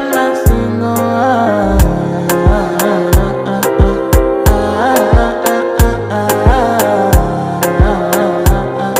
almas.